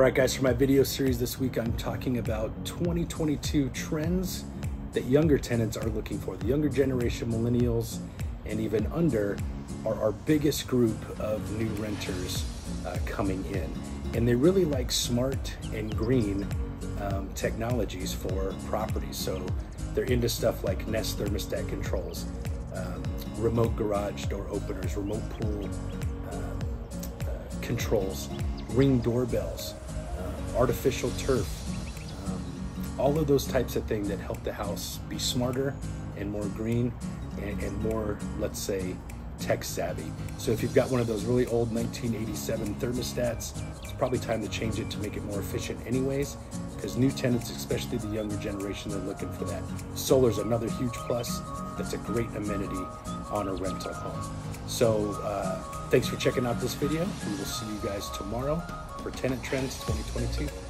All right, guys, for my video series this week, I'm talking about 2022 trends that younger tenants are looking for. The younger generation, millennials, and even under are our biggest group of new renters uh, coming in. And they really like smart and green um, technologies for properties. So they're into stuff like Nest thermostat controls, um, remote garage door openers, remote pool um, uh, controls, ring doorbells, uh, artificial turf, um, all of those types of things that help the house be smarter and more green and, and more, let's say, tech savvy. So if you've got one of those really old 1987 thermostats, it's probably time to change it to make it more efficient anyways, because new tenants, especially the younger generation, they're looking for that. Solar's another huge plus. That's a great amenity on a rental home. So uh, thanks for checking out this video. We will see you guys tomorrow for Tenant Trends 2022.